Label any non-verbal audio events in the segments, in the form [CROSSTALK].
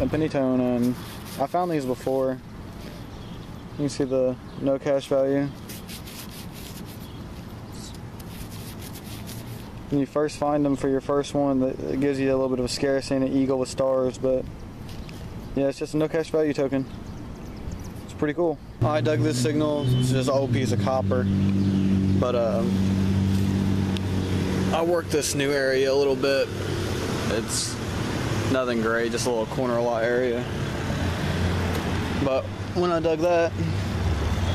penny tone and I found these before. You can see the no cash value. When you first find them for your first one, it gives you a little bit of a scare seeing an eagle with stars, but yeah, it's just a no cash value token. It's pretty cool. I dug this signal. It's just an old piece of copper, but um, I worked this new area a little bit. It's nothing great, just a little corner lot area. But when I dug that,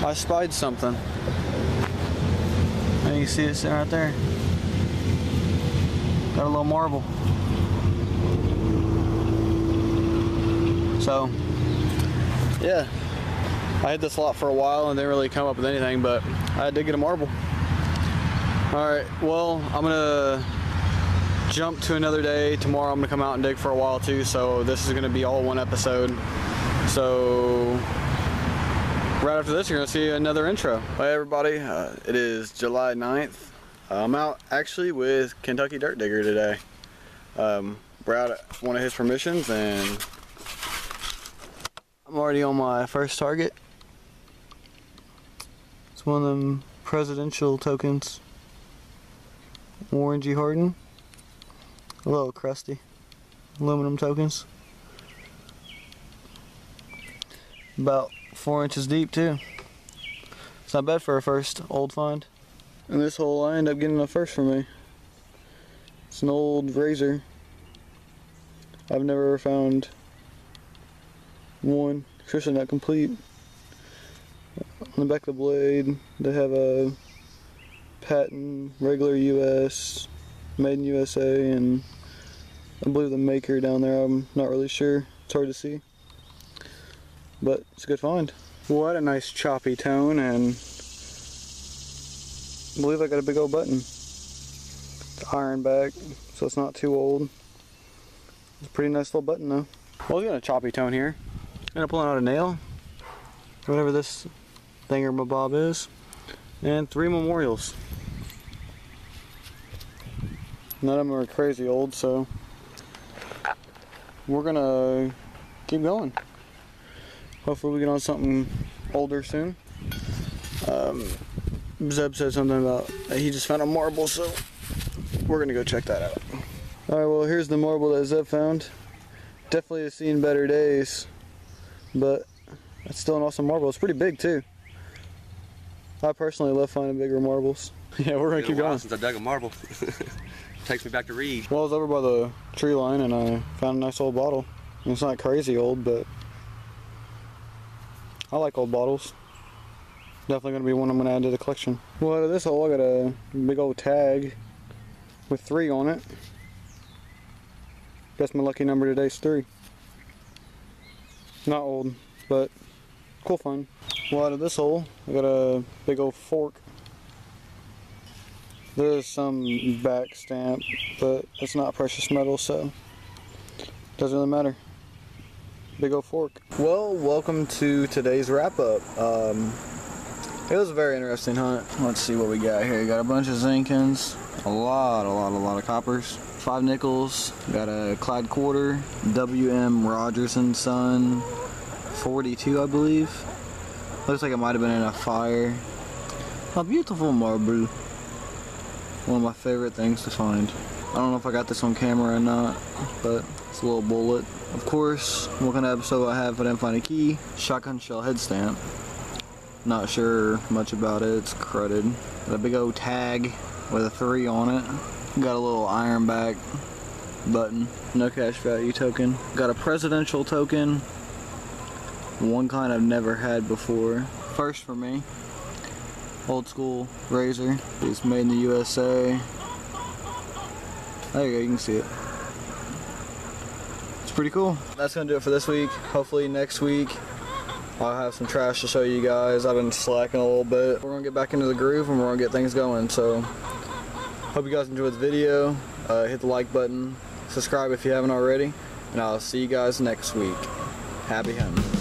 I spied something. And you see it sitting right there. Got a little marble. So, yeah. I had this lot for a while and didn't really come up with anything, but I did get a marble. Alright, well, I'm gonna jump to another day. Tomorrow I'm gonna come out and dig for a while too, so this is gonna be all one episode. So, right after this, you're gonna see another intro. Hi everybody, uh, it is July 9th. Uh, I'm out actually with Kentucky Dirt Digger today. Um, we're out at one of his permissions and I'm already on my first target. It's one of them presidential tokens. Warren G. Harding. A little crusty. Aluminum tokens. About four inches deep too. It's not bad for a first old find. And this hole I end up getting a first for me. It's an old razor. I've never found one, especially not complete. On the back of the blade, they have a patent, regular US, made in USA, and I believe the maker down there, I'm not really sure. It's hard to see. But it's a good find. What a nice choppy tone, and I believe I got a big old button. It's iron back, so it's not too old. It's a pretty nice little button though. Well, we got a choppy tone here. Gonna pull out a nail, whatever this thingamabob is, and three memorials. None of them are crazy old, so we're gonna keep going. Hopefully we get on something older soon. Um, Zeb said something about he just found a marble, so we're gonna go check that out. All right, well here's the marble that Zeb found. Definitely has seen better days, but it's still an awesome marble. It's pretty big too. I personally love finding bigger marbles. [LAUGHS] yeah, we're gonna keep going. Since I dug a marble. [LAUGHS] Takes me back to Reed. Well, I was over by the tree line and I found a nice old bottle. It's not crazy old, but I like old bottles. Definitely gonna be one I'm gonna add to the collection. Well, out of this hole, I got a big old tag with three on it. Guess my lucky number today is three. Not old, but cool find. Well, out of this hole, I got a big old fork. There is some back stamp, but it's not precious metal, so doesn't really matter. Big old fork. Well, welcome to today's wrap up. Um, it was a very interesting hunt. Let's see what we got here. Got a bunch of zincolns, a lot, a lot, a lot of coppers, five nickels. Got a clad quarter, WM Rogers and Son, 42, I believe. Looks like it might have been in a fire. A beautiful marble. One of my favorite things to find. I don't know if I got this on camera or not, but it's a little bullet. Of course, what kind of episode I have if I didn't find a key? Shotgun shell head stamp. Not sure much about it, it's crudded. Got a big old tag with a three on it. Got a little iron back button. No cash value token. Got a presidential token. One kind I've never had before. First for me old school razor. It's made in the USA. There you go, you can see it. It's pretty cool. That's gonna do it for this week. Hopefully next week I'll have some trash to show you guys. I've been slacking a little bit. We're gonna get back into the groove and we're gonna get things going. So hope you guys enjoyed the video. Uh, hit the like button, subscribe if you haven't already, and I'll see you guys next week. Happy hunting.